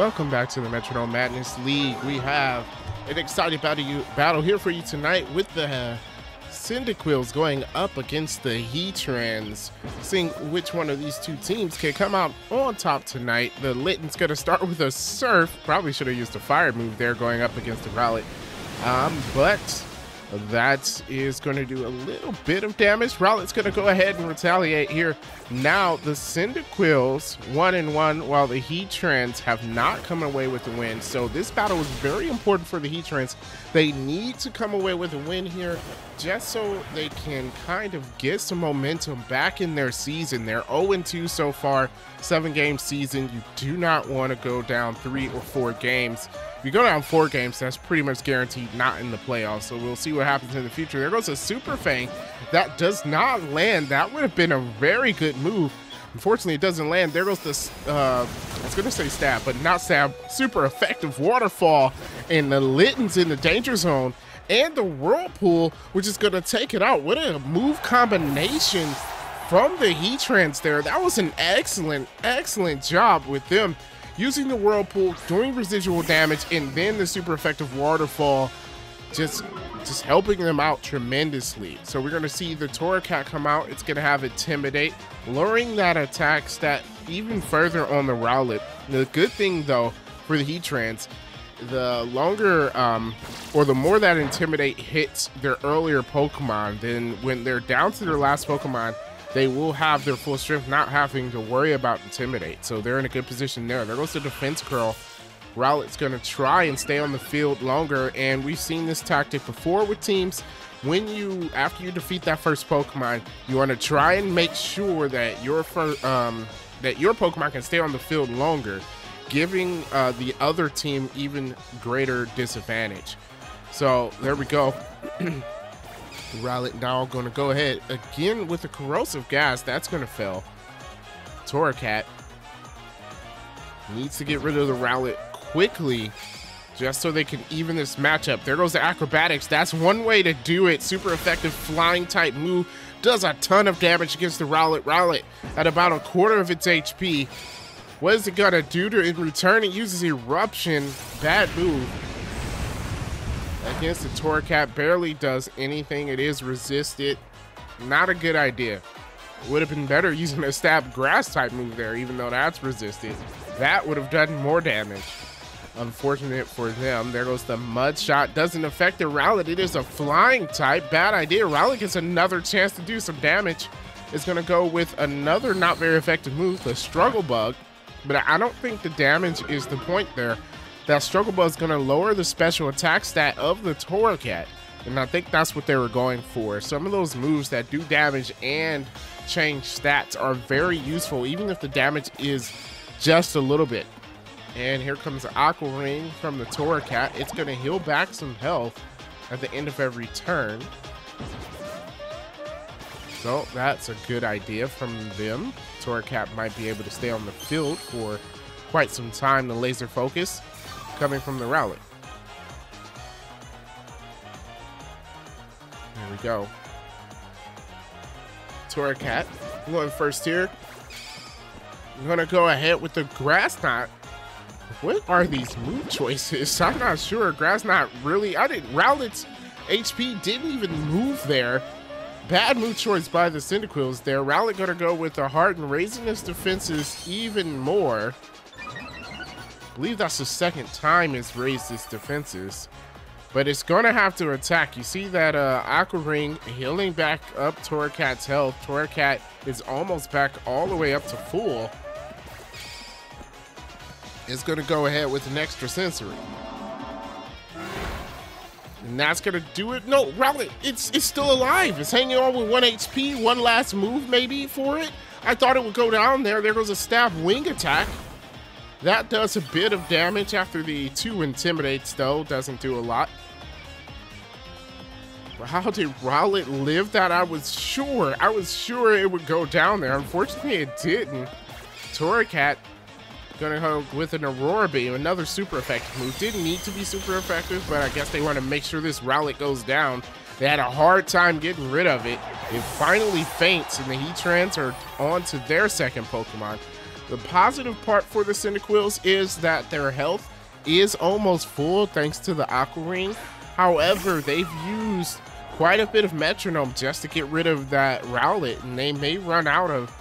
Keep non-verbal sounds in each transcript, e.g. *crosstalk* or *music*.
welcome back to the Metronome Madness League. We have an exciting battle, here for you tonight with the Cyndaquils going up against the Heatrans. Seeing which one of these two teams can come out on top tonight. The Litten's going to start with a Surf. Probably should have used a Fire move there going up against the Rowlet. Um, but that is going to do a little bit of damage. Rowlet's going to go ahead and retaliate here. Now, the Cyndaquils, one and one, while the Heatrans have not come away with the win. So this battle is very important for the Heatrans. They need to come away with a win here just so they can kind of get some momentum back in their season. They're 0-2 so far, seven game season. You do not want to go down three or four games. If you go down four games, that's pretty much guaranteed not in the playoffs. So we'll see what happens in the future. There goes a Super Fang. That does not land. That would have been a very good move. Unfortunately, it doesn't land. There goes this, uh, I was going to say stab, but not stab. Super effective waterfall. And the Litten's in the danger zone. And the Whirlpool, which is going to take it out. What a move combination from the Heatrans there. That was an excellent, excellent job with them using the Whirlpool, doing residual damage, and then the super effective Waterfall just just helping them out tremendously. So we're going to see the Torracat come out. It's going to have Intimidate, lowering that attack stat even further on the Rowlet. The good thing, though, for the Heatrans, the longer um, or the more that Intimidate hits their earlier Pokemon, then when they're down to their last Pokemon, they will have their full strength, not having to worry about Intimidate. So they're in a good position there. There goes the Defense Curl. Rowlet's going to try and stay on the field longer, and we've seen this tactic before with teams. When you, after you defeat that first Pokemon, you want to try and make sure that your first, um, that your Pokemon can stay on the field longer, giving uh, the other team even greater disadvantage. So there we go. *clears throat* Rowlet now going to go ahead again with the corrosive gas. That's going to fail. Torracat needs to get rid of the Rowlet quickly just so they can even this matchup. There goes the acrobatics. That's one way to do it. Super effective flying type move. Does a ton of damage against the Rowlet. Rowlet at about a quarter of its HP. What is it gonna do to in return? It uses eruption. Bad move against the Torracat barely does anything. It is resisted. Not a good idea. Would have been better using a stab grass type move there, even though that's resisted. That would have done more damage. Unfortunate for them. There goes the mud shot. Doesn't affect the Rowlet. It is a flying type. Bad idea. Rowlet gets another chance to do some damage. It's going to go with another not very effective move, the Struggle Bug. But I don't think the damage is the point there that Struggle Bug is going to lower the special attack stat of the Torracat. And I think that's what they were going for. Some of those moves that do damage and change stats are very useful, even if the damage is just a little bit. And here comes Aqua Ring from the Torracat. It's going to heal back some health at the end of every turn. So that's a good idea from them. Torracat might be able to stay on the field for quite some time. The laser focus coming from the Rowlet. There we go. Torracat going first here. I'm gonna go ahead with the Grass Knot. What are these move choices? *laughs* I'm not sure. Grass Knot really, I didn't, Rowlet's HP didn't even move there. Bad move choice by the Cyndaquils there. Rowlet gonna go with the Harden, raising his defenses even more believe that's the second time it's raised its defenses. But it's going to have to attack. You see that uh, Aqua Ring healing back up Torracat's health. Torracat is almost back all the way up to full. It's going to go ahead with an Extrasensory. And that's going to do it. No, Rowlet, it's, it's still alive. It's hanging on with 1 HP. One last move maybe for it. I thought it would go down there. There goes a stab wing attack. That does a bit of damage after the two intimidates, though. Doesn't do a lot. How did Rowlet live that? I was sure. I was sure it would go down there. Unfortunately, it didn't. Torracat gonna go with an Aurora Beam, another super effective move. Didn't need to be super effective, but I guess they want to make sure this Rowlet goes down. They had a hard time getting rid of it. It finally faints, and the Heatrans are on to their second Pokemon. The positive part for the Cyndaquils is that their health is almost full thanks to the Aqua Ring. However, they've used quite a bit of Metronome just to get rid of that Rowlet, and they may run out of,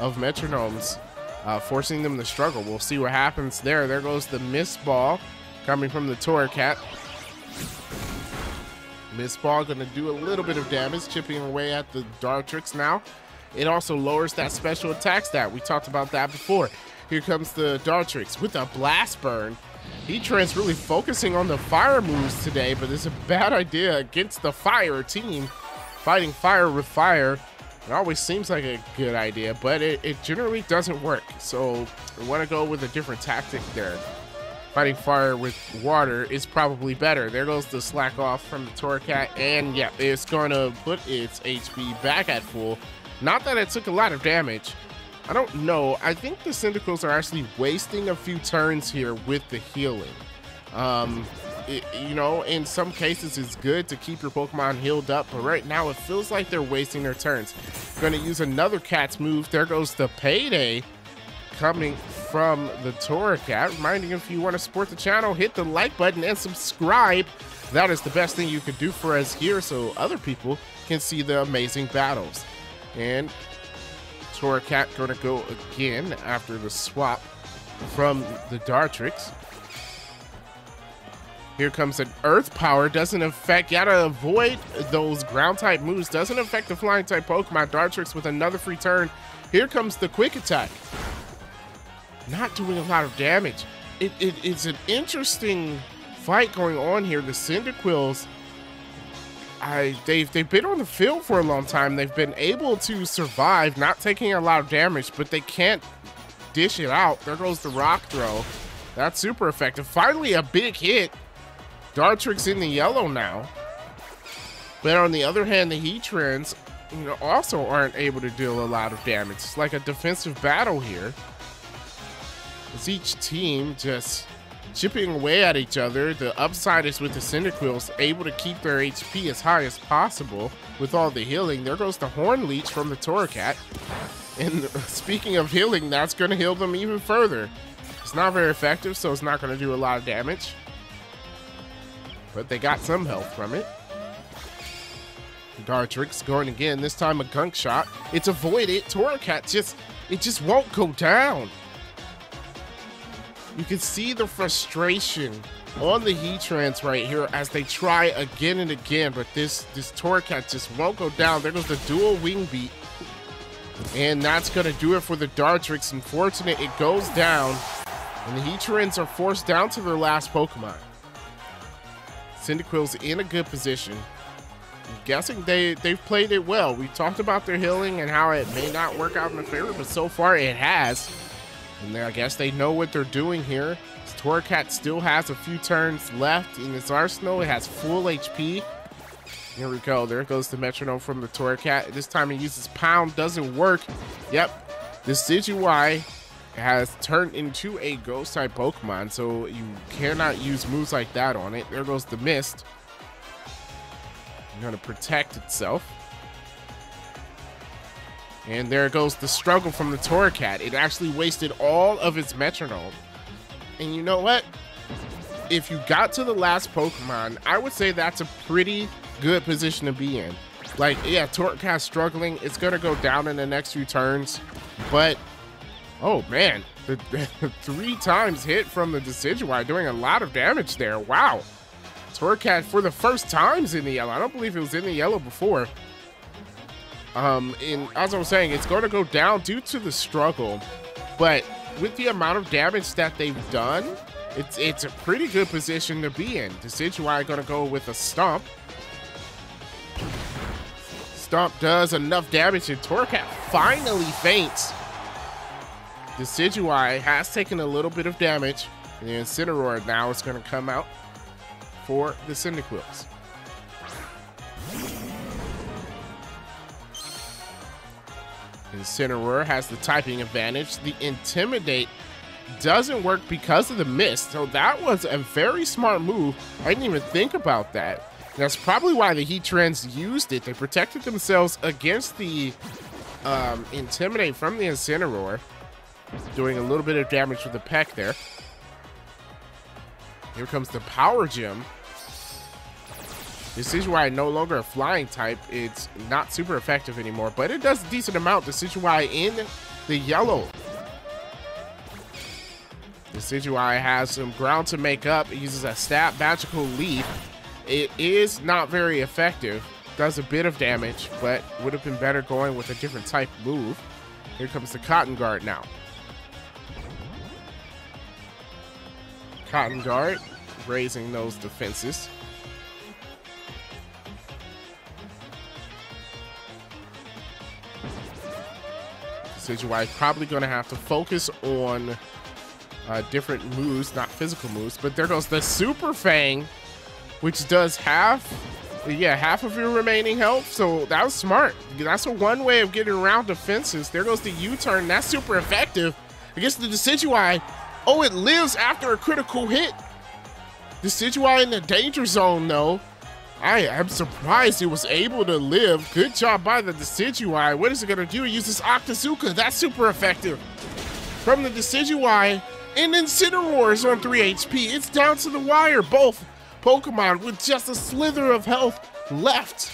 of Metronomes, uh, forcing them to struggle. We'll see what happens there. There goes the Mist Ball coming from the Torracat. Mist Ball going to do a little bit of damage, chipping away at the Dartrix now. It also lowers that special attack stat. We talked about that before. Here comes the Dartrix with a Blast Burn. Heatran's really focusing on the fire moves today, but it's a bad idea against the fire team. Fighting fire with fire. It always seems like a good idea, but it, it generally doesn't work. So we want to go with a different tactic there. Fighting fire with water is probably better. There goes the slack off from the Torracat, and yeah, it's going to put its HP back at full. Not that it took a lot of damage. I don't know. I think the Cyndaquils are actually wasting a few turns here with the healing. Um, it, you know, in some cases it's good to keep your Pokemon healed up, but right now it feels like they're wasting their turns. Gonna use another cat's move. There goes the payday coming from the Torracat. Reminding you, if you want to support the channel, hit the like button and subscribe. That is the best thing you could do for us here so other people can see the amazing battles. And Torracat going to go again after the swap from the Dartrix. Here comes an Earth Power. Doesn't affect. Gotta avoid those ground type moves. Doesn't affect the flying type Pokemon. Dartrix with another free turn. Here comes the Quick Attack. Not doing a lot of damage. It, it, it's an interesting fight going on here. The Cyndaquils I they've they've been on the field for a long time. They've been able to survive, not taking a lot of damage, but they can't dish it out. There goes the rock throw. That's super effective. Finally, a big hit. Dartrix in the yellow now. But on the other hand, the Heatrans you know, also aren't able to deal a lot of damage. It's like a defensive battle here. As each team just chipping away at each other. The upside is with the Cyndaquils able to keep their HP as high as possible with all the healing. There goes the Horn Leech from the Torracat. And *laughs* speaking of healing, that's going to heal them even further. It's not very effective, so it's not going to do a lot of damage. But they got some health from it. Dartrix going again, this time a gunk shot. It's avoided. Torracat just, it just won't go down. You can see the frustration on the Heatrans right here as they try again and again, but this this Torracat just won't go down. There goes the dual wing beat. And that's going to do it for the Dartrix. Unfortunate, it goes down. And the Heatrans are forced down to their last Pokemon. Cyndaquil's in a good position. I'm guessing they, they've played it well. We talked about their healing and how it may not work out in their favor, but so far it has. And I guess they know what they're doing here. Torracat still has a few turns left in his arsenal. It has full HP. Here we go. There goes the metronome from the Torracat. This time he uses Pound. Doesn't work. Yep. The Decidueye has turned into a ghost type Pokemon, so you cannot use moves like that on it. There goes the Mist. Going to protect itself. And there goes the struggle from the Torracat. It actually wasted all of its metronome. And you know what? If you got to the last Pokemon, I would say that's a pretty good position to be in. Like, yeah, Torracat struggling. It's going to go down in the next few turns. But, oh man, the, the three times hit from the Decidueye doing a lot of damage there. Wow. Torracat for the first times in the yellow. I don't believe it was in the yellow before. Um, and as I was saying, it's going to go down due to the struggle, but with the amount of damage that they've done, it's it's a pretty good position to be in. Decidueye going to go with a stomp. Stomp does enough damage, and Torracat finally faints. Decidueye has taken a little bit of damage, and the Incineroar now is going to come out for the Cyndaquils. Incineroar has the typing advantage. The Intimidate doesn't work because of the mist. So that was a very smart move. I didn't even think about that. That's probably why the Heatrans used it. They protected themselves against the um, Intimidate from the Incineroar. doing a little bit of damage with the peck there. Here comes the power gem. Decidueye no longer a flying type. It's not super effective anymore, but it does a decent amount. Decidueye in the yellow. Decidueye has some ground to make up. It uses a stab magical leaf. It is not very effective. Does a bit of damage, but would have been better going with a different type move. Here comes the Cotton Guard now. Cotton Guard raising those defenses. Decidueye probably going to have to focus on uh, different moves, not physical moves. But there goes the Super Fang, which does half, yeah, half of your remaining health. So that was smart. That's one way of getting around defenses. There goes the U-turn. That's super effective against the Decidueye. Oh, it lives after a critical hit. Decidueye in the danger zone, though. I am surprised it was able to live. Good job by the Decidueye. What is it going to do? It uses Octazooka. That's super effective. From the Decidueye, and Incineroar is on 3 HP. It's down to the wire. Both Pokemon with just a slither of health left.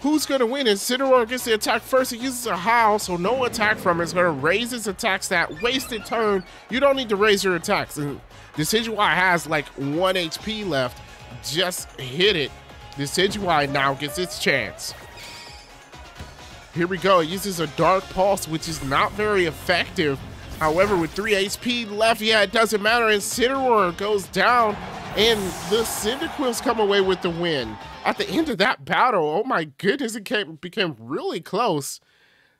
Who's going to win? Incineroar gets the attack first. He uses a howl, so no attack from it. It's going to raise his attack stat. Wasted turn. You don't need to raise your attacks. Decidueye has like 1 HP left. Just hit it. Decidueye now gets its chance. Here we go. It uses a Dark Pulse, which is not very effective However, with 3 HP left, yeah, it doesn't matter. Incineroar goes down, and the Cyndaquils come away with the win. At the end of that battle, oh my goodness, it came, became really close.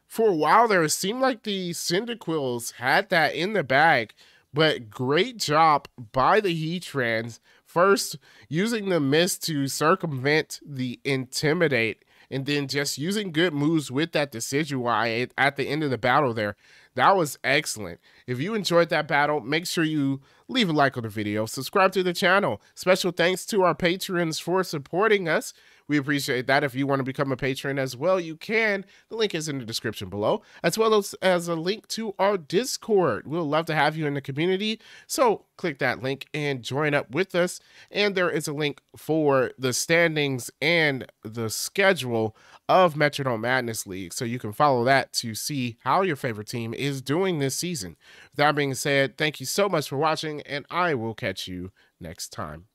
For a while there, it seemed like the Cyndaquils had that in the bag, but great job by the Heatrans. First, using the mist to circumvent the Intimidate, and then just using good moves with that Decidueye at the end of the battle there. That was excellent. If you enjoyed that battle, make sure you leave a like on the video, subscribe to the channel. Special thanks to our patrons for supporting us. We appreciate that. If you want to become a patron as well, you can. The link is in the description below, as well as, as a link to our Discord. We'll love to have you in the community. So click that link and join up with us. And there is a link for the standings and the schedule of Metronome Madness League. So you can follow that to see how your favorite team is doing this season. That being said, thank you so much for watching, and I will catch you next time.